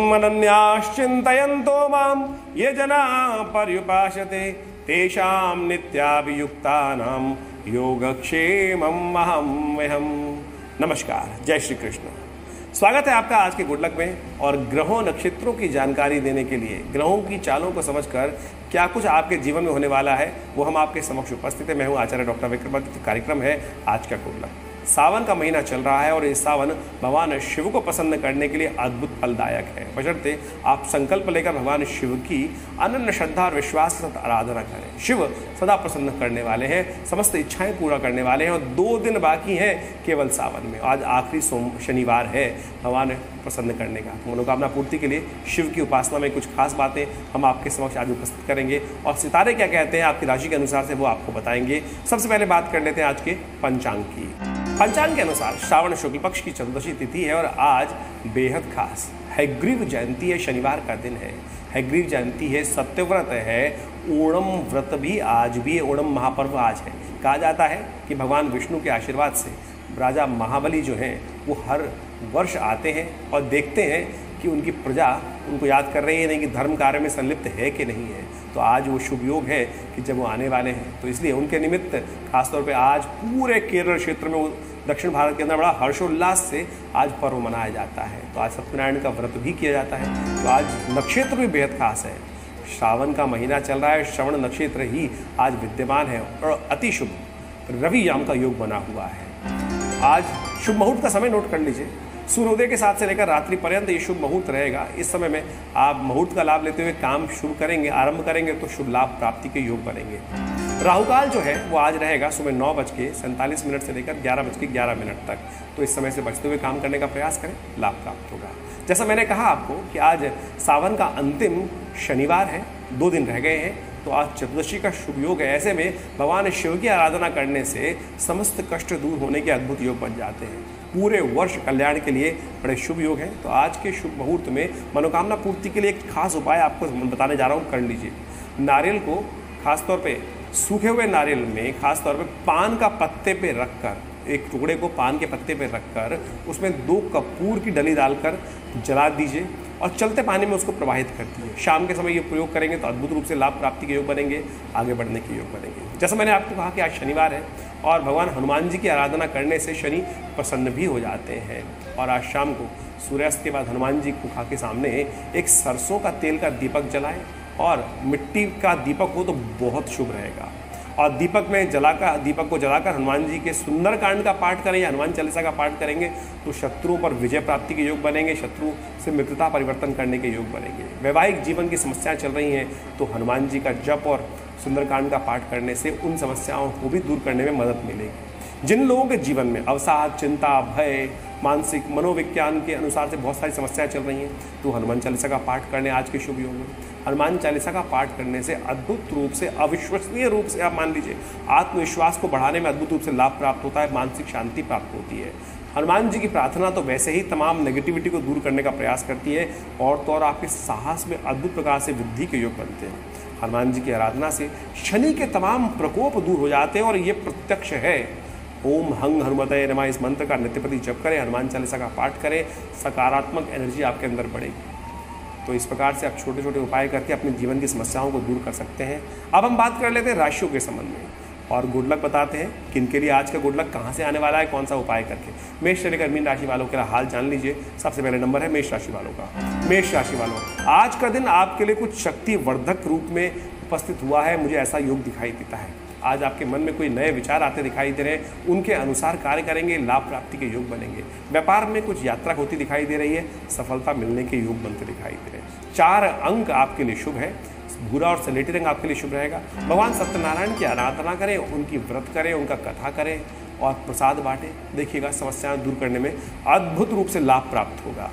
मनन्याश्चिन्तयन्तो माँ, ये तेषां नित्याभियुक्तानां नमस्कार, जय श्री कृष्ण। स्वागत है आपका आज के गुडलक में, और ग्रहों नक्षत्रों की जानकारी देने के लिए, ग्रहों की चालों को समझकर क्या कुछ आपके जीवन में होने वाला है, वो हम आपके समक्ष उपस्थित है। मैं हूँ आचार्य डॉक्टर विक्रमादित्य, कार्यक्रम है आज का गुडलक सावन का महीना चल रहा है और ये सावन भगवान शिव को पसंद करने के लिए अद्भुत फलदायक है। बशर्ते आप संकल्प लेकर भगवान शिव की अनन्य श्रद्धा और विश्वास के साथ आराधना करें। शिव सदा प्रसन्न करने वाले हैं, समस्त इच्छाएँ पूरा करने वाले हैं और दो दिन बाकी हैं केवल सावन में। आज आखिरी सोम शनिवार है। भगवान प्रसन्न करने का। मनोकामना पूर्ति के लिए शिव की उपासना में कुछ खास बातें हम आपके समक्ष आज उपस्थित करेंगे। और सितारे क्या कहते हैं, आपकी राशि के अनुसार से वो आपको बताएँगे। सबसे पहले बात कर लेते हैं आज के पंचांग की। पंचांग के अनुसार श्रावण शुक्ल पक्ष की चतुर्दशी तिथि है और आज बेहद खास। हैग्रीव जयंती है, शनिवार का दिन है। हैग्रीव जयंती है सत्यव्रत है, ओणम व्रत भी आज भी, ओणम महापर्व आज है। कहा जाता है कि भगवान विष्णु के आशीर्वाद से राजा महाबली जो हैं वो हर वर्ष आते हैं और देखते हैं कि उनकी प्रजा उनको याद कर रही है नहीं, कि धर्म कार्य में संलिप्त है कि नहीं है। तो आज वो शुभ योग है कि जब वो आने वाले हैं। तो इसलिए उनके निमित्त खासतौर पे आज पूरे केरल क्षेत्र में दक्षिण भारत के अंदर बड़ा हर्षोल्लास से आज पर्व मनाया जाता है। तो आज सत्यनारायण का व्रत भी किया जाता है। तो आज नक्षत्र भी बेहद खास है। श्रावण का महीना चल रहा है, श्रवण नक्षत्र ही आज विद्यमान है और अति शुभ। रवि याम का योग बना हुआ है। आज शुभ मुहूर्त का समय नोट कर लीजिए। सूर्योदय के साथ से लेकर रात्रि पर्यंत ये शुभ मुहूर्त रहेगा। इस समय में आप मुहूर्त का लाभ लेते हुए काम शुरू करेंगे, आरंभ करेंगे तो शुभ लाभ प्राप्ति के योग बनेंगे। राहुकाल जो है, वो आज रहेगा सुबह नौ बज के सैंतालीस मिनट से लेकर ग्यारह बज के ग्यारह मिनट तक। तो इस समय से बचते हुए काम करने का प्रयास करें, लाभ प्राप्त होगा। जैसा मैंने कहा आपको कि आज सावन का अंतिम शनिवार है, दो दिन रह गए हैं। तो आज चतुर्दशी का शुभ योग है। ऐसे में भगवान शिव की आराधना करने से समस्त कष्ट दूर होने के अद्भुत योग बन जाते हैं। पूरे वर्ष कल्याण के लिए बड़े शुभ योग हैं। तो आज के शुभ मुहूर्त में मनोकामना पूर्ति के लिए एक खास उपाय आपको बताने जा रहा हूँ, कर लीजिए। नारियल को खासतौर पे, सूखे हुए नारियल में खासतौर पे पान का पत्ते पे रखकर, एक टुकड़े को पान के पत्ते पे रखकर, उसमें दो कपूर की डली डालकर जला दीजिए। और चलते पानी में उसको प्रवाहित करती है। शाम के समय ये प्रयोग करेंगे तो अद्भुत रूप से लाभ प्राप्ति के योग बनेंगे, आगे बढ़ने के योग बनेंगे। जैसा मैंने आपको कहा कि आज शनिवार है और भगवान हनुमान जी की आराधना करने से शनि प्रसन्न भी हो जाते हैं और आज शाम को सूर्यास्त के बाद हनुमान जी गुफा के सामने एक सरसों का तेल का दीपक जलाएँ और मिट्टी का दीपक हो तो बहुत शुभ रहेगा। और दीपक में जलाकर, दीपक को जलाकर हनुमान जी के सुंदर कांड का पाठ करें या हनुमान चालीसा का पाठ करेंगे तो शत्रुओं पर विजय प्राप्ति के योग बनेंगे, शत्रु से मित्रता परिवर्तन करने के योग बनेंगे। वैवाहिक जीवन की समस्याएँ चल रही हैं तो हनुमान जी का जप और सुंदरकांड का पाठ करने से उन समस्याओं को भी दूर करने में मदद मिलेगी। जिन लोगों के जीवन में अवसाद, चिंता, भय, मानसिक मनोविज्ञान के अनुसार से बहुत सारी समस्याएँ चल रही हैं तो हनुमान चालीसा का पाठ करने आज के शुभ योग में। हनुमान चालीसा का पाठ करने से अद्भुत रूप से, अविश्वसनीय रूप से आप मान लीजिए, आत्मविश्वास को बढ़ाने में अद्भुत रूप से लाभ प्राप्त होता है, मानसिक शांति प्राप्त होती है। हनुमान जी की प्रार्थना तो वैसे ही तमाम नेगेटिविटी को दूर करने का प्रयास करती है, और तो और आपके साहस में अद्भुत प्रकार से वृद्धि के योग बनते हैं। हनुमान जी की आराधना से शनि के तमाम प्रकोप दूर हो जाते हैं, और ये प्रत्यक्ष है। ओम हंग हनुमत नमा। इस मंत्र का नित्यपति जप करें, हनुमान चालीसा का पाठ करें, सकारात्मक एनर्जी आपके अंदर बढ़ेगी। तो इस प्रकार से आप छोटे छोटे उपाय करके अपने जीवन की समस्याओं को दूर कर सकते हैं। अब हम बात कर लेते हैं राशियों के संबंध में और गुड लक बताते हैं किन के लिए आज का गुड लक कहाँ से आने वाला है, कौन सा उपाय करके। मेष से लेकर मीन राशि वालों के हाल जान लीजिए। सबसे पहले नंबर है मेष राशि वालों का। मेष राशि वालों, आज का दिन आपके लिए कुछ शक्तिवर्धक रूप में उपस्थित हुआ है, मुझे ऐसा योग दिखाई देता है। आज आपके मन में कोई नए विचार आते दिखाई दे रहे हैं, उनके अनुसार कार्य करेंगे, लाभ प्राप्ति के योग बनेंगे। व्यापार में कुछ यात्रा होती दिखाई दे रही है, सफलता मिलने के योग बनते दिखाई दे रहे हैं। चार अंक आपके लिए शुभ है भूरा और सलेटी रंग आपके लिए शुभ रहेगा। भगवान सत्यनारायण की आराधना करें, उनकी व्रत करें, उनका कथा करें और प्रसाद बांटें। देखिएगा समस्याएँ दूर करने में अद्भुत रूप से लाभ प्राप्त होगा।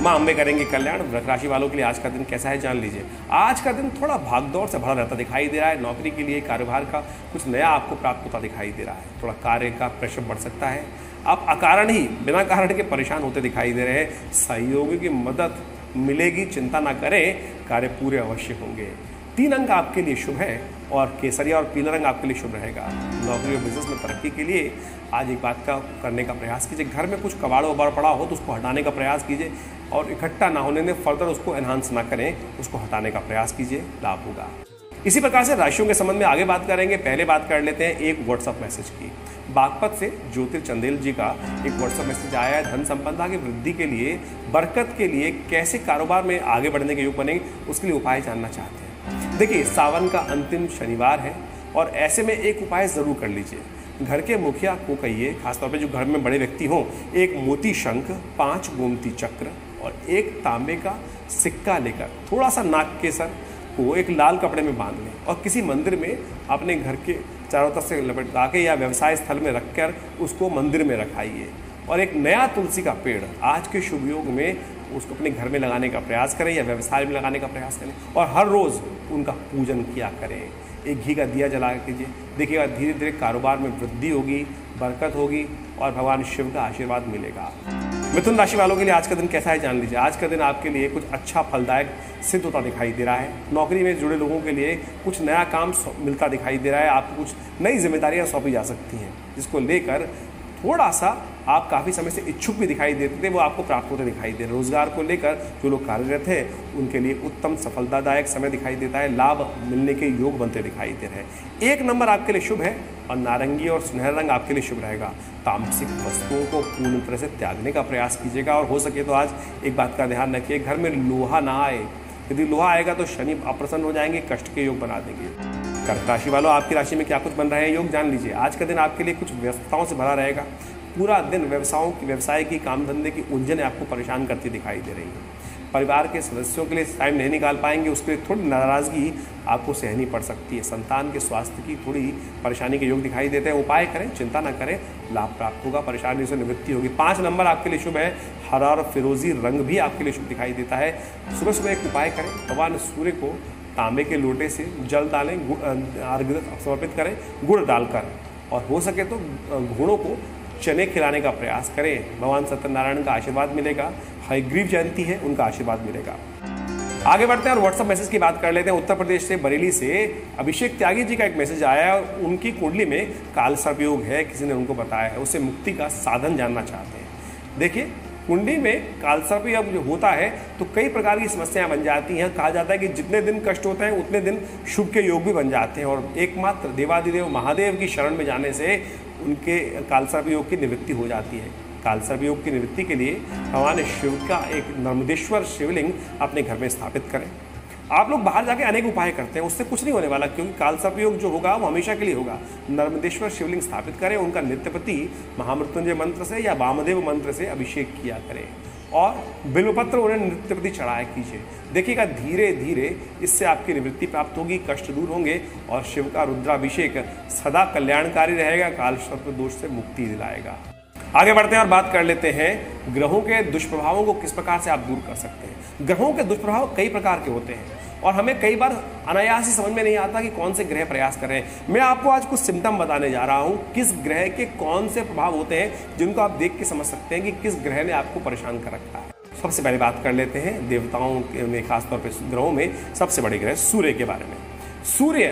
माँ अम्बे करेंगे कल्याण वृक राशि वालों के लिए आज का दिन कैसा है जान लीजिए। आज का दिन थोड़ा भागदौड़ से भरा रहता दिखाई दे रहा है, नौकरी के लिए, कारोबार का कुछ नया आपको प्राप्त होता दिखाई दे रहा है। थोड़ा कार्य का प्रेशर बढ़ सकता है। आप अकारण ही, बिना कारण के परेशान होते दिखाई दे रहे हैं। सहयोगी की मदद मिलेगी, चिंता ना करें, कार्य पूरे अवश्य होंगे। तीन अंक आपके लिए शुभ है। और केसरिया और पीला रंग आपके लिए शुभ रहेगा। नौकरी और बिज़नेस में तरक्की के लिए आज एक बात का करने का प्रयास कीजिए। घर में कुछ कबाड़ वबाड़ पड़ा हो तो उसको हटाने का प्रयास कीजिए और इकट्ठा ना होने में फर्दर उसको एनहांस ना करें, उसको हटाने का प्रयास कीजिए, लाभ होगा। इसी प्रकार से राशियों के संबंध में आगे बात करेंगे, पहले बात कर लेते हैं एक व्हाट्सअप मैसेज की। बागपत से ज्योतिर चंदेल जी का एक व्हाट्सअप मैसेज आया है, धन संपदा की वृद्धि के लिए, बरकत के लिए कैसे कारोबार में आगे बढ़ने के योग बनेंगे, उसके लिए उपाय जानना चाहते हैं। देखिए, सावन का अंतिम शनिवार है और ऐसे में एक उपाय ज़रूर कर लीजिए। घर के मुखिया को कहिए, खासतौर पे जो घर में बड़े व्यक्ति हों, एक मोती शंख, पाँच गोमती चक्र और एक तांबे का सिक्का लेकर थोड़ा सा नाक के सर को एक लाल कपड़े में बाँध लें और किसी मंदिर में अपने घर के चारों तरफ़ से लपेटा के या व्यवसाय स्थल में रखकर उसको मंदिर में रखाइए। और एक नया तुलसी का पेड़ आज के शुभ योग में उसको अपने घर में लगाने का प्रयास करें या व्यवसाय में लगाने का प्रयास करें और हर रोज़ उनका पूजन किया करें। एक घी का दिया जला कीजिए देखिएगा धीरे धीरे कारोबार में वृद्धि होगी, बरकत होगी और भगवान शिव का आशीर्वाद मिलेगा। मिथुन राशि वालों के लिए आज का दिन कैसा है जान लीजिए। आज का दिन आपके लिए कुछ अच्छा फलदायक सिद्ध होता दिखाई दे रहा है। नौकरी में जुड़े लोगों के लिए कुछ नया काम मिलता दिखाई दे रहा है। आपको कुछ नई जिम्मेदारियाँ सौंपी जा सकती हैं। जिसको लेकर थोड़ा सा आप काफ़ी समय से इच्छुक भी दिखाई देते थे, वो आपको प्राप्त होते दिखाई दे रहे रोज़गार को लेकर जो लोग कार्यरत हैं, उनके लिए उत्तम सफलतादायक समय दिखाई देता है, लाभ मिलने के योग बनते दिखाई दे रहे हैं। एक नंबर आपके लिए शुभ है और नारंगी और सुनहरा रंग आपके लिए शुभ रहेगा। तामसिक वस्तुओं को पूर्ण तरह से त्यागने का प्रयास कीजिएगा और हो सके तो आज एक बात का ध्यान रखिए, घर में लोहा ना आए। यदि लोहा आएगा तो शनि अप्रसन्न हो जाएँगे, कष्ट के योग बना देंगे। कर्क राशि वालों आपकी राशि में क्या कुछ बन रहे हैं? योग जान लीजिए। आज का दिन आपके लिए कुछ व्यस्तताओं से भरा रहेगा। पूरा दिन व्यवसायों की, व्यवसाय की, काम धंधे की उलझने आपको परेशान करती दिखाई दे रही है। परिवार के सदस्यों के लिए टाइम नहीं निकाल पाएँगे, उसके लिए थोड़ी नाराज़गी आपको सहनी पड़ सकती है। संतान के स्वास्थ्य की थोड़ी परेशानी के योग दिखाई देते हैं। उपाय करें, चिंता ना करें, लाभ प्राप्त होगा, परेशानी से निवृत्ति होगी। पाँच नंबर आपके लिए शुभ है। हरा और फिरोजी रंग भी आपके लिए शुभ दिखाई देता है। सुबह सुबह एक उपाय करें। भगवान सूर्य को तांबे के लोटे से जल डालें अर्घ समर्पित करें, गुड़ डालकर। और हो सके तो घोड़ों को चने खिलाने का प्रयास करें। भगवान सत्यनारायण का आशीर्वाद मिलेगा हयग्रीव जयंती है, उनका आशीर्वाद मिलेगा। आगे बढ़ते हैं और व्हाट्सअप मैसेज की बात कर लेते हैं। उत्तर प्रदेश से बरेली से अभिषेक त्यागी जी का एक मैसेज आया है। और उनकी कुंडली में काल सर्पयोग है, किसी ने उनको बताया है। उससे मुक्ति का साधन जानना चाहते हैं। देखिए कुंडली में कालसर्प अब जो होता है तो कई प्रकार की समस्याएँ बन जाती हैं। कहा जाता है कि जितने दिन कष्ट होते हैं, उतने दिन शुभ के योग भी बन जाते हैं। और एकमात्र देवादिदेव महादेव की शरण में जाने से उनके कालसर्प योग की निवृत्ति हो जाती है। कालसर्प योग की निवृत्ति के लिए भगवान शिव का एक नर्मदेश्वर शिवलिंग अपने घर में स्थापित करें। आप लोग बाहर जाके अनेक उपाय करते हैं, उससे कुछ नहीं होने वाला, क्योंकि काल योग जो होगा, वो हमेशा के लिए होगा। नर्मदेश्वर शिवलिंग स्थापित करें, उनका नित्यपति महामृत्युंजय मंत्र से या वामदेव मंत्र से अभिषेक किया करें। और बिल्वपत्र उन्हें नृत्यपति चढ़ाया कीजिए। देखिएगा धीरे धीरे इससे आपकी निवृत्ति प्राप्त होगी, कष्ट दूर होंगे और शिव का रुद्राभिषेक सदा कल्याणकारी रहेगा, काल सर्प दोष से मुक्ति दिलाएगा। आगे बढ़ते हैं और बात कर लेते हैं, ग्रहों के दुष्प्रभावों को किस प्रकार से आप दूर कर सकते हैं? ग्रहों के दुष्प्रभाव कई प्रकार के होते हैं, और हमें कई बार अनायास ही समझ में नहीं आता कि कौन से ग्रह प्रयास कर रहे हैं। मैं आपको आज कुछ सिम्टम बताने जा रहा हूँ, किस ग्रह के कौन से प्रभाव होते हैं, जिनको आप देख के समझ सकते हैं कि किस ग्रह ने आपको परेशान कर रखा है। सबसे पहले बात कर लेते हैं, देवताओं में, खासतौर पर ग्रहों में, सबसे बड़े ग्रह सूर्य के बारे में। सूर्य,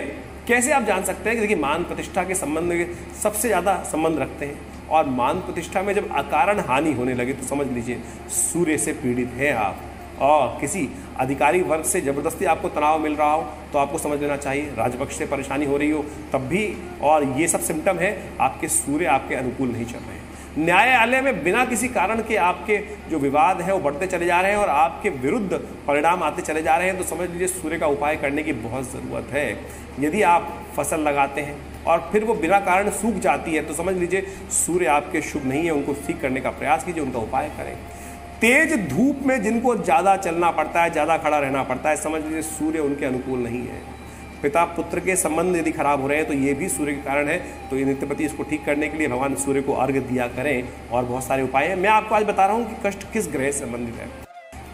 कैसे आप जान सकते हैं कि देखिए, मान प्रतिष्ठा के संबंध सबसे ज़्यादा संबंध रखते हैं? और मान प्रतिष्ठा में जब अकारण हानि होने लगे तो समझ लीजिए, सूर्य से पीड़ित हैं आप। और किसी अधिकारी वर्ग से ज़बरदस्ती आपको तनाव मिल रहा हो तो आपको समझ लेना चाहिए, राजपक्ष से परेशानी हो रही हो, तब भी, और ये सब सिम्टम है, आपके सूर्य आपके अनुकूल नहीं चल रहे हैं। न्यायालय में बिना किसी कारण के आपके जो विवाद है, वो बढ़ते चले जा रहे हैं और आपके विरुद्ध परिणाम आते चले जा रहे हैं तो समझ लीजिए, सूर्य का उपाय करने की बहुत ज़रूरत है। यदि आप फ़सल लगाते हैं और फिर वो बिना कारण सूख जाती है। तो समझ लीजिए, सूर्य आपके शुभ नहीं है, उनको ठीक करने का प्रयास कीजिए, उनका उपाय करें। तेज धूप में जिनको ज़्यादा चलना पड़ता है, ज़्यादा खड़ा रहना पड़ता है, समझ लीजिए सूर्य उनके अनुकूल नहीं है। पिता पुत्र के संबंध यदि खराब हो रहे हैं तो ये भी सूर्य के कारण है। तो ये नित्यपति इसको ठीक करने के लिए भगवान सूर्य को अर्घ दिया करें और बहुत सारे उपाय हैं। मैं आपको आज बता रहा हूँ कि कष्ट किस ग्रह से संबंधित है।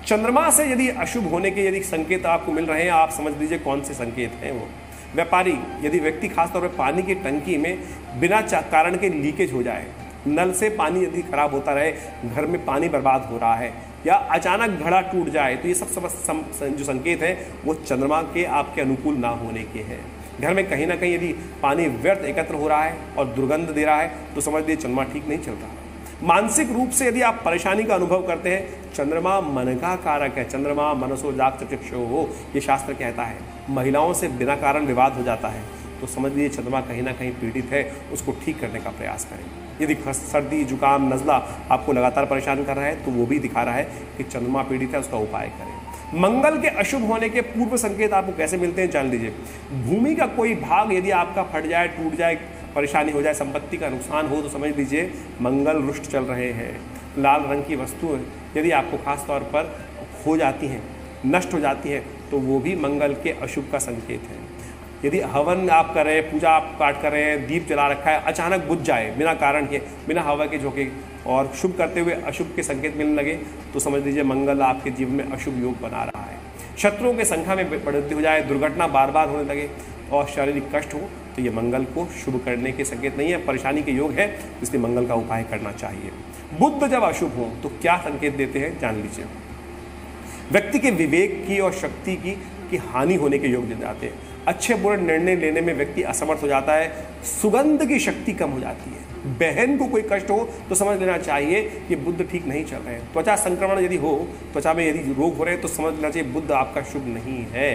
चंद्रमा से यदि अशुभ होने के यदि संकेत आपको मिल रहे हैं, आप समझ लीजिए कौन से संकेत हैं वो। व्यापारी, यदि व्यक्ति खासतौर पर पानी की टंकी में बिना कारण के लीकेज हो जाए, नल से पानी यदि खराब होता रहे, घर में पानी बर्बाद हो रहा है या अचानक घड़ा टूट जाए तो ये सब सब जो संकेत है, वो चंद्रमा के आपके अनुकूल ना होने के हैं। घर में कहीं ना कहीं यदि पानी व्यर्थ एकत्र हो रहा है और दुर्गंध दे रहा है तो समझ लीजिए चंद्रमा ठीक नहीं चल रहा। मानसिक रूप से यदि आप परेशानी का अनुभव करते हैं, चंद्रमा मन का कारक है, चंद्रमा मनसो जाग चक्षु हो, ये शास्त्र कहता है, महिलाओं से बिना कारण विवाद हो जाता है। तो समझ लीजिए, चंद्रमा कहीं ना कहीं पीड़ित है, उसको ठीक करने का प्रयास करें। यदि सर्दी, जुकाम, नजला आपको लगातार परेशान कर रहा है तो वो भी दिखा रहा है कि चंद्रमा पीड़ित है, उसका उपाय करें। मंगल के अशुभ होने के पूर्व संकेत आपको कैसे मिलते हैं, जान लीजिए। भूमि का कोई भाग यदि आपका फट जाए, टूट जाए परेशानी हो जाए, संपत्ति का नुकसान हो तो समझ लीजिए मंगल रुष्ट चल रहे हैं। लाल रंग की वस्तु यदि आपको खास तौर पर हो जाती हैं, नष्ट हो जाती है तो वो भी मंगल के अशुभ का संकेत है। यदि हवन आप कर रहे हैं, पूजा आप पाठ कर रहे हैं, दीप जला रखा है, अचानक बुझ जाए, बिना कारण के, बिना हवा के झोंके, और शुभ करते हुए अशुभ के संकेत मिलने लगे तो समझ लीजिए मंगल आपके जीवन में अशुभ योग बना रहा है। शत्रुओं के संख्या में बढ़ोतरी हो जाए, दुर्घटना बार बार होने लगे, और शारीरिक कष्ट हो तो ये मंगल को शुभ करने के संकेत नहीं है, परेशानी के योग है, इसलिए मंगल का उपाय करना चाहिए। बुद्ध जब अशुभ हो तो क्या संकेत देते हैं? जान लीजिए। व्यक्ति के विवेक की और शक्ति की की हानि होने के योग जाते हैं। अच्छे बुरे निर्णय लेने में व्यक्ति असमर्थ हो जाता है, सुगंध की शक्ति कम हो जाती है। बहन को कोई कष्ट हो तो समझ लेना चाहिए कि बुद्ध ठीक नहीं चल रहे हैं। त्वचा संक्रमण यदि हो, त्वचा में यदि रोग हो रहे हैं तो समझ लेना चाहिए बुद्ध आपका शुभ नहीं है।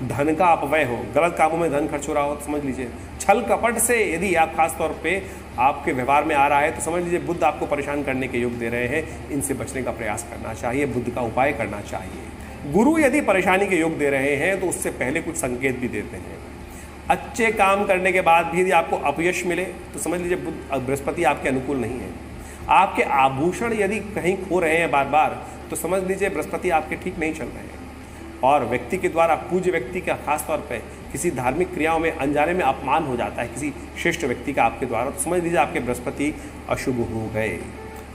धन का अपव्यय हो, गलत कामों में धन खर्च हो रहा हो तो समझ लीजिए। छल कपट से यदि आप खास तौर पे आपके व्यवहार में आ रहा है तो समझ लीजिए बुद्ध आपको परेशान करने के योग दे रहे हैं। इनसे बचने का प्रयास करना चाहिए, बुद्ध का उपाय करना चाहिए। गुरु यदि परेशानी के योग दे रहे हैं तो उससे पहले कुछ संकेत भी देते हैं। अच्छे काम करने के बाद भी यदि आपको अपयश मिले तो समझ लीजिए बुद्ध बृहस्पति आपके अनुकूल नहीं है। आपके आभूषण यदि कहीं खो रहे हैं बार बार तो समझ लीजिए बृहस्पति आपके ठीक नहीं चल रहे हैं। और व्यक्ति के द्वारा पूज्य व्यक्ति का खास तौर पर किसी धार्मिक क्रियाओं में अनजाने में अपमान हो जाता है, किसी श्रेष्ठ व्यक्ति का आपके द्वारा। तो समझ लीजिए आपके बृहस्पति अशुभ हो गए।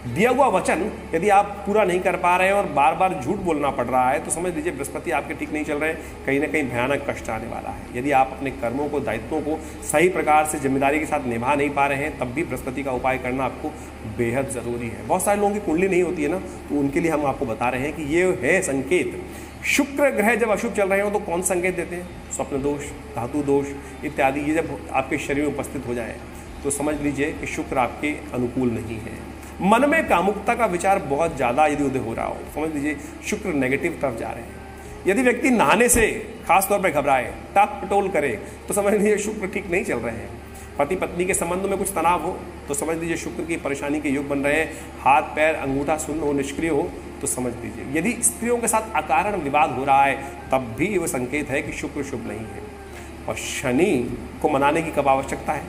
दिया हुआ वचन, यदि आप पूरा नहीं कर पा रहे हैं और बार बार झूठ बोलना पड़ रहा है तो समझ लीजिए बृहस्पति आपके ठीक नहीं चल रहे हैं, कहीं ना कहीं भयानक कष्ट आने वाला है। यदि आप अपने कर्मों को, दायित्वों को सही प्रकार से, ज़िम्मेदारी के साथ निभा नहीं पा रहे हैं, तब भी बृहस्पति का उपाय करना आपको बेहद ज़रूरी है। बहुत सारे लोगों की कुंडली नहीं होती है ना तो उनके लिए हम आपको बता रहे हैं कि ये है संकेत। शुक्र ग्रह जब अशुभ चल रहे हो तो कौन संकेत देते हैं? स्वप्न दोष, धातु दोष, इत्यादि, ये जब आपके शरीर में उपस्थित हो जाए तो समझ लीजिए कि शुक्र आपके अनुकूल नहीं है। मन में कामुकता का विचार बहुत ज़्यादा यदि उदय हो रहा हो, समझ लीजिए शुक्र नेगेटिव तरफ़ जा रहे हैं। यदि व्यक्ति नहाने से खास तौर पर घबराए टाप पटोल करे तो समझ लीजिए शुक्र ठीक नहीं चल रहे हैं। पति पत्नी के संबंध में कुछ तनाव हो तो समझ लीजिए शुक्र की परेशानी के योग बन रहे हैं। हाथ, पैर, अंगूठा सुन्न हो, निष्क्रिय हो तो समझ लीजिए। यदि स्त्रियों के साथ अकारण विवाद हो रहा है, तब भी वो संकेत है कि शुक्र शुभ नहीं है। और शनि को मनाने की कब आवश्यकता है?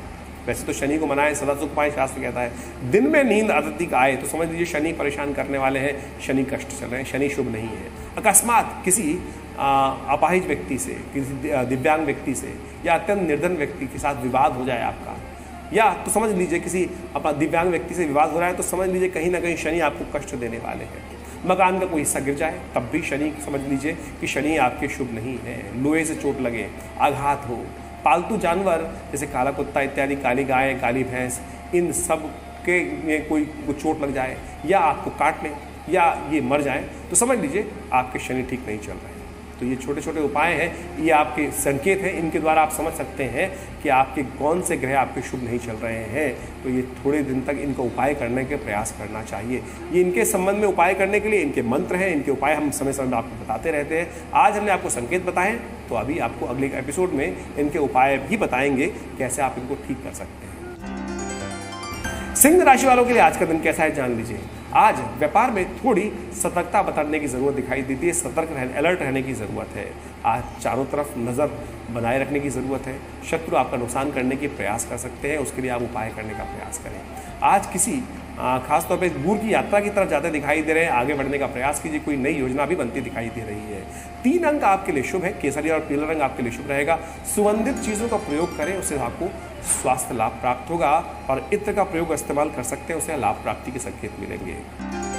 वैसे तो शनि को मनाए, सदा सुख पाए, शास्त्र कहता है, दिन में नींद अत्यधिक आए तो समझ लीजिए शनि परेशान करने वाले हैं, शनि कष्ट चल रहे हैं, शनि शुभ नहीं है। अकस्मात किसी अपाहिज व्यक्ति से, किसी दिव्यांग व्यक्ति से, या अत्यंत निर्धन व्यक्ति के साथ विवाद हो जाए आपका, या तो समझ लीजिए किसी अपना दिव्यांग व्यक्ति से विवाद हो रहा है तो समझ लीजिए कहीं ना कहीं शनि आपको कष्ट देने वाले हैं। मकान का कोई हिस्सा गिर जाए, तब भी शनि समझ लीजिए कि शनि आपके शुभ नहीं है। लोहे से चोट लगे, आघात हो, पालतू जानवर, जैसे काला कुत्ता इत्यादि, काली गाय, काली भैंस, इन सब के में कोई चोट लग जाए, या आपको काट लें, या ये मर जाए तो समझ लीजिए आपके शनि ठीक नहीं चल रहे। तो ये छोटे छोटे उपाय हैं, ये आपके संकेत हैं, इनके द्वारा आप समझ सकते हैं कि आपके कौन से ग्रह आपके शुभ नहीं चल रहे हैं। तो ये थोड़े दिन तक इनका उपाय करने के प्रयास करना चाहिए। ये इनके संबंध में उपाय करने के लिए इनके मंत्र हैं, इनके उपाय हम समय समय में आपको बताते रहते हैं। आज हमने आपको संकेत बताए तो अभी आपको अगले एपिसोड में इनके उपाय भी बताएँगे, कैसे आप इनको ठीक कर सकते हैं। सिंह राशि वालों के लिए आज का दिन कैसा है, जान लीजिए। आज व्यापार में थोड़ी सतर्कता बतरने की ज़रूरत दिखाई देती है, सतर्क रहने अलर्ट रहने की ज़रूरत है। आज चारों तरफ़ नज़र बनाए रखने की ज़रूरत है। शत्रु आपका नुकसान करने के प्रयास कर सकते हैं, उसके लिए आप उपाय करने का प्रयास करें। आज किसी खासतौर पर दूर की यात्रा की तरफ़ जाते दिखाई दे रहे हैं। आगे बढ़ने का प्रयास कीजिए, कोई नई योजना भी बनती दिखाई दे रही है। तीन अंक आपके लिए शुभ है, केसरी और पीला रंग आपके लिए शुभ रहेगा। सुगंधित चीज़ों का प्रयोग करें, उससे आपको स्वास्थ्य लाभ प्राप्त होगा और इत्र का प्रयोग इस्तेमाल कर सकते हैं उसे लाभ प्राप्ति के संकेत मिलेंगे।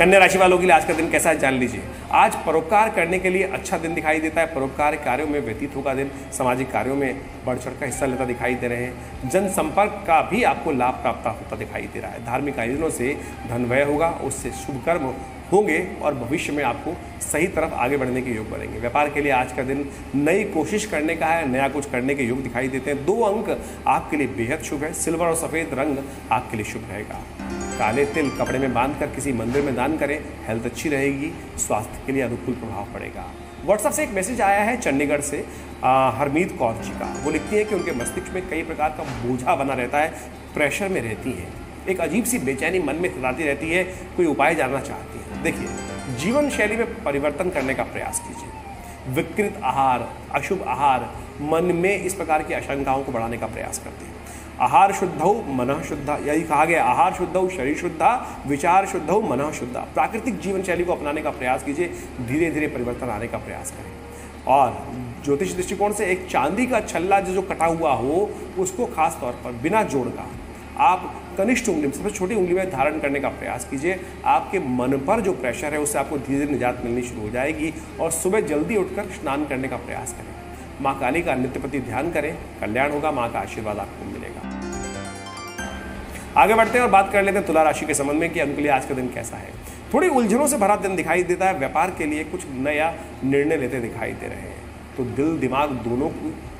कन्या राशि वालों के लिए आज का दिन कैसा है, जान लीजिए। आज परोपकार करने के लिए अच्छा दिन दिखाई देता है। परोपकार कार्यों में व्यतीत होगा दिन। सामाजिक कार्यों में बढ़ चढ़ का हिस्सा लेता दिखाई दे रहे हैं। जनसंपर्क का भी आपको लाभ प्राप्त होता दिखाई दे रहा है। धार्मिक आयोजनों से धन व्यय होगा, उससे शुभ कर्म होंगे और भविष्य में आपको सही तरफ़ आगे बढ़ने के योग बनेंगे व्यापार के लिए आज का दिन नई कोशिश करने का है, नया कुछ करने के योग दिखाई देते हैं। दो अंक आपके लिए बेहद शुभ है, सिल्वर और सफ़ेद रंग आपके लिए शुभ रहेगा। काले तिल कपड़े में बाँध कर किसी मंदिर में दान करें, हेल्थ अच्छी रहेगी, स्वास्थ्य के लिए अनुकूल प्रभाव पड़ेगा। व्हाट्सएप से एक मैसेज आया है चंडीगढ़ से हरमीत कौर जी का। वो लिखती है कि उनके मस्तिष्क में कई प्रकार का बोझा बना रहता है, प्रेशर में रहती हैं। एक अजीब सी बेचैनी मन में सताती रहती है, कोई उपाय जानना चाहती है। देखिए जीवन शैली में परिवर्तन करने का प्रयास कीजिए। विकृत आहार, अशुभ आहार, मन में इस प्रकार की आशंकाओं को बढ़ाने का प्रयास करते हैं। आहार शुद्ध हो, मन शुद्ध। यही कहा गया, आहार शुद्ध हो, शरीर शुद्ध, विचार शुद्ध हो, मन शुद्ध। प्राकृतिक जीवन शैली को अपनाने का प्रयास कीजिए धीरे धीरे परिवर्तन आने का प्रयास करें। और ज्योतिष दृष्टिकोण से एक चांदी का छल्ला जो कटा हुआ हो, उसको खास तौर पर बिना जोड़ का आप कनिष्ठ उंगली में सबसे छोटी उंगली में धारण करने का प्रयास कीजिए। आपके मन पर जो प्रेशर है उससे आपको धीरे धीरे निजात मिलनी शुरू हो जाएगी और सुबह जल्दी उठकर स्नान करने का प्रयास करें। माँ काली का नित्य प्रति ध्यान करें, कल्याण होगा, माँ का आशीर्वाद आपको मिलेगा। आगे बढ़ते हैं और बात कर लेते हैं तुला राशि के संबंध में कि उनके लिए आज का दिन कैसा है। थोड़ी उलझनों से भरा दिन दिखाई देता है, व्यापार के लिए कुछ नया निर्णय लेते दिखाई दे रहे हैं। तो दिल, दिमाग दोनों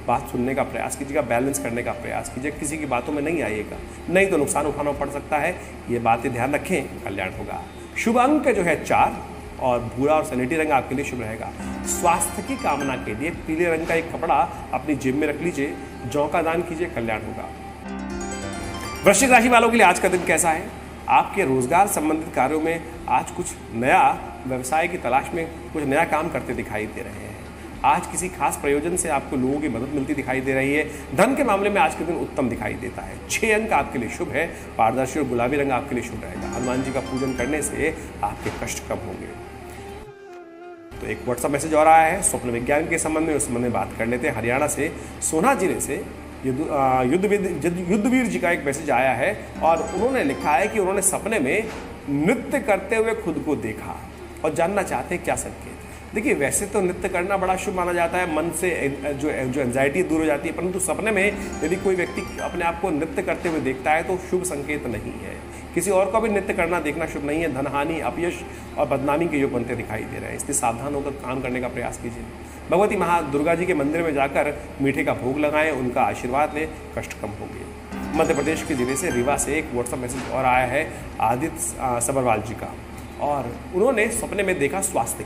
बात सुनने का प्रयास कीजिएगा बैलेंस करने का प्रयास कीजिए, किसी की बातों में नहीं आइएगा। नहीं तो नुकसान उठाना पड़ सकता है, ये बातें ध्यान रखें, कल्याण होगा। शुभ अंक जो है चार, और भूरा और सनेटी रंग आपके लिए शुभ रहेगा। स्वास्थ्य की कामना के लिए पीले रंग का एक कपड़ा अपनी जेब में रख लीजिए, जौ का दान कीजिए, कल्याण होगा। वृश्चिक राशि वालों के लिए आज का दिन कैसा है? आपके रोज़गार संबंधित कार्यों में आज कुछ नया व्यवसाय की तलाश में कुछ नया काम करते दिखाई दे रहे हैं। आज किसी खास प्रयोजन से आपको लोगों की मदद मिलती दिखाई दे रही है। धन के मामले में आज के दिन उत्तम दिखाई देता है। छह अंक आपके लिए शुभ है। पारदर्शी और गुलाबी रंग आपके लिए शुभ रहेगा। हनुमान जी का पूजन करने से आपके कष्ट कम होंगे। तो एक व्हाट्सअप मैसेज और आया है। स्वप्न विज्ञान के संबंध में, उस संबंध में बात कर लेते हैं। हरियाणा से सोना ज़िले से युद्धवीर युद्धवीर जी का एक मैसेज आया है और उन्होंने लिखा है कि उन्होंने सपने में नृत्य करते हुए खुद को देखा और जानना चाहते हैं क्या संकेत देखिए, वैसे तो नृत्य करना बड़ा शुभ माना जाता है। मन से, जो जो एंजाइटी दूर हो जाती है, परंतु सपने में यदि कोई व्यक्ति अपने आप को नृत्य करते हुए देखता है तो शुभ संकेत नहीं है। किसी और का भी नृत्य करना देखना शुभ नहीं है। धनहानि, अपयश और बदनामी के योग बनते दिखाई दे रहे हैं। इसलिए सावधान होकर काम करने का प्रयास कीजिए। भगवती महा दुर्गा जी के मंदिर में जाकर मीठे का भोग लगाएँ, उनका आशीर्वाद लें, कष्ट कम होंगे मध्य प्रदेश के ज़िले से रीवा से एक व्हाट्सअप मैसेज और आया है, आदित्य सबरवाल जी का। और उन्होंने सपने में देखा स्वास्थ्य।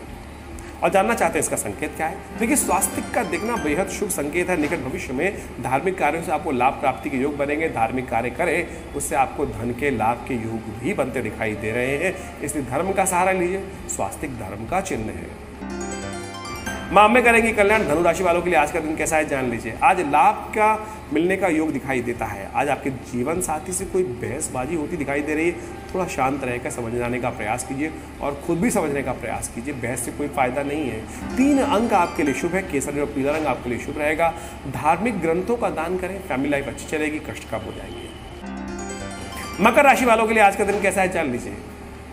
और जानना चाहते हैं इसका संकेत क्या है? देखिए, स्वास्थ्य का देखना बेहद शुभ संकेत है। निकट भविष्य में धार्मिक कार्यों से आपको लाभ प्राप्ति के योग बनेंगे। धार्मिक कार्य करें, उससे आपको धन के लाभ के योग भी बनते दिखाई दे रहे हैं। इसलिए धर्म का सहारा लीजिए। स्वास्थ्य धर्म का चिन्ह है। माँ में करेंगे कल्याण, धनुराशि वालों के लिए आज का दिन कैसा है जान लीजिए। आज लाभ का मिलने का योग दिखाई देता है। आज आपके जीवन साथी से कोई बहसबाजी होती दिखाई दे रही है, थोड़ा शांत रहकर समझ जाने का प्रयास कीजिए और खुद भी समझने का प्रयास कीजिए। बहस से कोई फ़ायदा नहीं है। तीन अंक आपके लिए शुभ है, केसरी और पीला रंग आपके लिए शुभ रहेगा। धार्मिक ग्रंथों का दान करें, फैमिली लाइफ अच्छी चलेगी, कष्ट कम हो जाएँगे। मकर राशि वालों के लिए आज का दिन कैसा है जान लीजिए।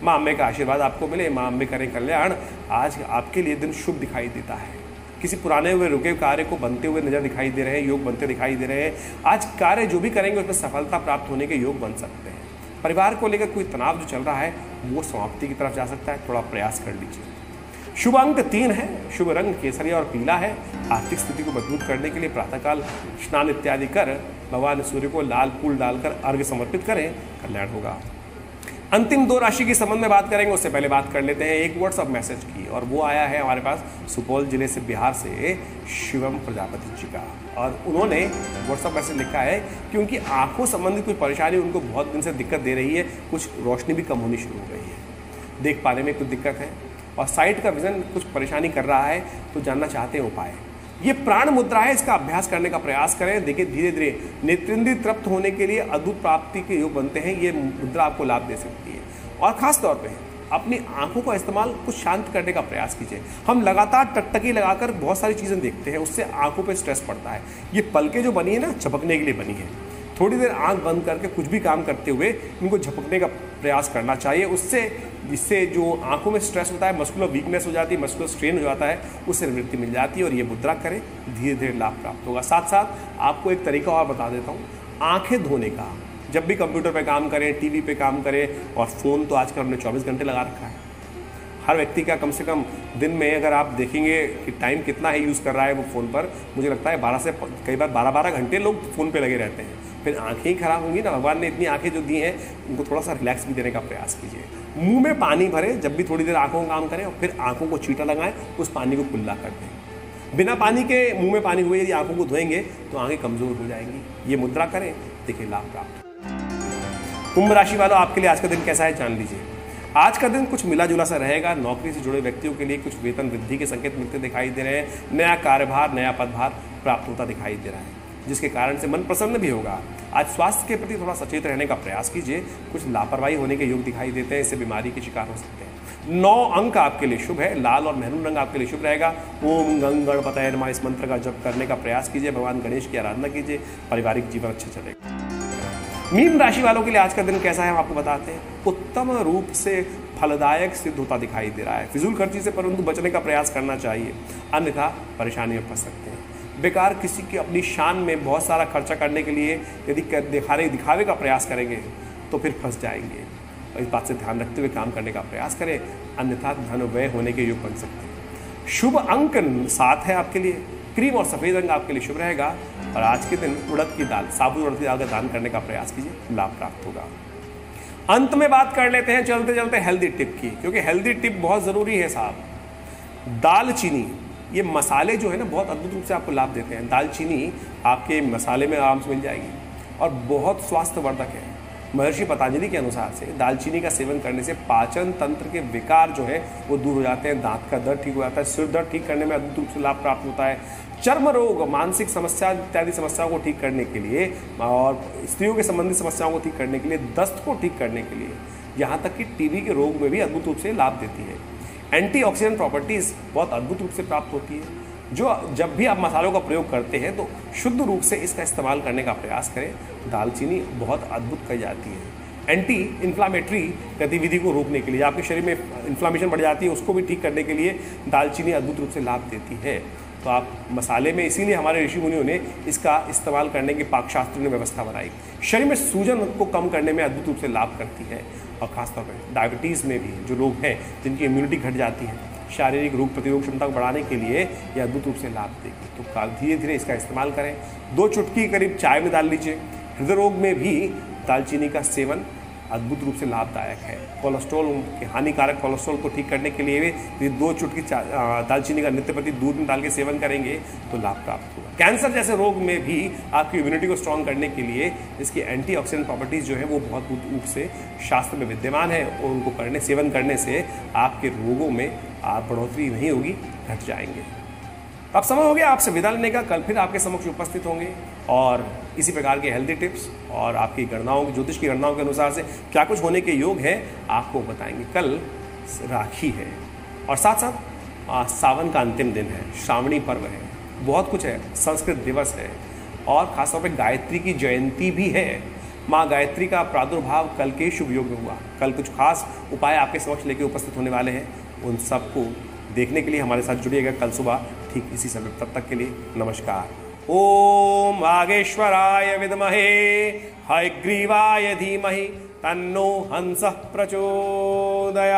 माँ अम्बे का आशीर्वाद आपको मिले, माँ अम्बे करें कल्याण। आज आपके लिए दिन शुभ दिखाई देता है। किसी पुराने हुए रुके कार्य को बनते हुए नज़र दिखाई दे रहे हैं, योग बनते दिखाई दे रहे हैं। आज कार्य जो भी करेंगे, उसमें सफलता प्राप्त होने के योग बन सकते हैं। परिवार को लेकर कोई तनाव जो चल रहा है, वो समाप्ति की तरफ़ जा सकता है। थोड़ा प्रयास कर लीजिए। शुभ अंक तीन है। शुभ रंग केसरिया और पीला है। आर्थिक स्थिति को मज़बूत करने के लिए प्रातःकाल स्नान इत्यादि कर, भगवान सूर्य को लाल फूल डालकर अर्घ्य समर्पित करें। कल्याण होगा। अंतिम दो राशि के संबंध में बात करेंगे, उससे पहले बात कर लेते हैं। एक व्हाट्सअप मैसेज की, और वो आया है हमारे पास सुपौल ज़िले से बिहार से, शिवम प्रजापति जी का। और उन्होंने व्हाट्सअप मैसेज लिखा है कि उनकी आँखों संबंधी कोई परेशानी उनको बहुत दिन से दिक्कत दे रही है, कुछ रोशनी भी कम होनी शुरू हो गई है। देख पाने में कुछ दिक्कत है, और साइट का विजन कुछ परेशानी कर रहा है तो जानना चाहते हैं उपाय। ये प्राण मुद्रा है, इसका अभ्यास करने का प्रयास करें। देखिए धीरे धीरे नेत्रिंद्री तृप्त होने के लिए अद्भुत प्राप्ति के योग बनते हैं, ये मुद्रा आपको लाभ दे सकती है। और खास तौर पे अपनी आँखों का इस्तेमाल कुछ शांत करने का प्रयास कीजिए। हम लगातार टकटकी लगाकर बहुत सारी चीज़ें देखते हैं, उससे आँखों पर स्ट्रेस पड़ता है। ये पलके जो बनी है ना चपकने के लिए बनी है। थोड़ी देर आँख बंद करके कुछ भी काम करते हुए इनको झपकने का प्रयास करना चाहिए। उससे जिससे जो आँखों में स्ट्रेस होता है मस्कुलर वीकनेस हो जाती है मस्कुलर स्ट्रेन हो जाता है, उससे निवृत्ति मिल जाती है और ये मुद्रा करें धीरे धीरे लाभ प्राप्त होगा। साथ साथ आपको एक तरीका और बता देता हूँ, आँखें धोने का। जब भी कंप्यूटर पे काम करें, टीवी पे काम करें और फ़ोन तो आजकल हमने 24 घंटे लगा रखा है। हर व्यक्ति का कम से कम दिन में अगर आप देखेंगे कि टाइम कितना है यूज़ कर रहा है वो फ़ोन पर, मुझे लगता है बारह से कई बार बारह बारह घंटे लोग फ़ोन पे लगे रहते हैं। फिर आँखें ही खराब होंगी ना, भगवान ने इतनी आँखें जो दी हैं, उनको थोड़ा सा रिलैक्स भी देने का प्रयास कीजिए। मुँह में पानी भरे, जब भी थोड़ी देर आँखों का काम करें और फिर आँखों को छीटा लगाएँ, उस पानी को कुल्ला कर दें। बिना पानी के मुँह में पानी हुए, यदि आँखों को धोएँगे तो आँखें कमज़ोर हो जाएँगी। ये मुद्रा करें, देखिए लाभ प्राप्त। कुंभ राशि वालों, आपके लिए आज का दिन कैसा है, जान लीजिए। आज का दिन कुछ मिला जुला सा रहेगा, नौकरी से जुड़े व्यक्तियों के लिए कुछ वेतन वृद्धि के संकेत मिलते दिखाई दे रहे हैं, नया कार्यभार, नया पदभार प्राप्त होता दिखाई दे रहा है। जिसके कारण से मन प्रसन्न भी होगा। आज स्वास्थ्य के प्रति थोड़ा सचेत रहने का प्रयास कीजिए। कुछ लापरवाही होने के योग दिखाई देते हैं, इससे बीमारी के शिकार हो सकते हैं। नौ अंक आपके लिए शुभ है, लाल और मेहरून रंग आपके लिए शुभ रहेगा। ओम गंग गणपतय नमा। इस मंत्र का जप करने का प्रयास कीजिए, भगवान गणेश की आराधना कीजिए, पारिवारिक जीवन अच्छा चलेगा। मीन राशि वालों के लिए आज का दिन कैसा है, हम आपको बताते हैं। उत्तम रूप से फलदायक सिद्ध होता दिखाई दे रहा है। फिजूल खर्ची से परंतु बचने का प्रयास करना चाहिए। अन्यथा परेशानी में फंस सकते हैं। बेकार किसी की अपनी शान में बहुत सारा खर्चा करने के लिए यदि दिखाने, दिखावे का प्रयास करेंगे तो फिर फंस जाएँगे। और इस बात से ध्यान रखते हुए काम करने का प्रयास करें, अन्यथा धन व्यय होने के योग बन सकते हैं। शुभ अंक सात है आपके लिए। क्रीम और सफ़ेद रंग आपके लिए शुभ रहेगा। और आज के दिन उड़द की दाल, साबुत उड़द की दाल का दान करने का प्रयास कीजिए, लाभ प्राप्त होगा। अंत में बात कर लेते हैं चलते चलते हेल्दी टिप की, क्योंकि हेल्दी टिप बहुत ज़रूरी है साहब। दाल चीनी ये मसाले जो है ना, बहुत अद्भुत रूप से आपको लाभ देते हैं। दालचीनी आपके मसाले में आराम से मिल जाएगी और बहुत स्वास्थ्यवर्धक है। महर्षि पतंजलि के अनुसार से दालचीनी का सेवन करने से पाचन तंत्र के विकार जो है, वो दूर हो जाते हैं। दांत का दर्द ठीक हो जाता है, सिर दर्द ठीक करने में अद्भुत रूप से लाभ प्राप्त होता है। चर्म रोग, मानसिक समस्या इत्यादि समस्याओं को ठीक करने के लिए और स्त्रियों के संबंधित समस्याओं को ठीक करने के लिए, दस्त को ठीक करने के लिए यहाँ तक कि टीबी के रोग में भी अद्भुत रूप से लाभ देती है। एंटीऑक्सीडेंट प्रॉपर्टीज़ बहुत अद्भुत रूप से प्राप्त होती है। जो जब भी आप मसालों का प्रयोग करते हैं तो शुद्ध रूप से इसका इस्तेमाल करने का प्रयास करें। दालचीनी बहुत अद्भुत कही जाती है। एंटी इन्फ्लामेटरी गतिविधि को रोकने के लिए, आपके शरीर में इन्फ्लामेशन बढ़ जाती है, उसको भी ठीक करने के लिए दालचीनी अद्भुत रूप से लाभ देती है। तो आप मसाले में, इसीलिए हमारे ऋषि मुनियों ने इसका इस्तेमाल करने की पाकशास्त्र ने व्यवस्था बनाई। शरीर में सूजन को कम करने में अद्भुत रूप से लाभ करती है और खासतौर पर डायबिटीज़ में भी जो लोग हैं, जिनकी इम्यूनिटी घट जाती है, शारीरिक रोग प्रतिरोध क्षमता को बढ़ाने के लिए यह अद्भुत रूप से लाभ देगी तो धीरे धीरे इसका इस्तेमाल करें। दो चुटकी करीब चाय में डाल लीजिए। हृदय रोग में भी दालचीनी का सेवन अद्भुत रूप से लाभदायक है। कोलेस्ट्रॉल के हानिकारक कोलेस्ट्रॉल को ठीक करने के लिए भी दो चुटकी दालचीनी का नित्य प्रति दूध में डाल के सेवन करेंगे तो लाभ प्राप्त होगा। कैंसर जैसे रोग में भी आपकी इम्यूनिटी को स्ट्रॉन्ग करने के लिए इसकी एंटीऑक्सीडेंट प्रॉपर्टीज़ जो है वो बहुत रूप से शास्त्र में विद्यमान है और उनको करने, सेवन करने से आपके रोगों में आप बढ़ोतरी नहीं होगी, घट जाएँगे। अब समय हो गया आपसे विदा लेने का। कल फिर आपके समक्ष उपस्थित होंगे। और इसी प्रकार के हेल्दी टिप्स और आपकी गणनाओं की ज्योतिष की गणनाओं के अनुसार से क्या कुछ होने के योग हैं आपको बताएँगे। कल राखी है और साथ साथ आ, सावन का अंतिम दिन है श्रावणी पर्व है बहुत कुछ है संस्कृत दिवस है और खासतौर पर गायत्री की जयंती भी है। माँ गायत्री का प्रादुर्भाव कल के शुभ योग में हुआ। कल कुछ खास उपाय आपके समक्ष लेके उपस्थित होने वाले हैं। उन सबको देखने के लिए हमारे साथ जुड़िएगा कल सुबह ठीक इसी समय तब तक के लिए नमस्कार। ओम वागेश्वराय विद्महे हयग्रीवाय धीमहि तन्नो हंस प्रचोदयात्।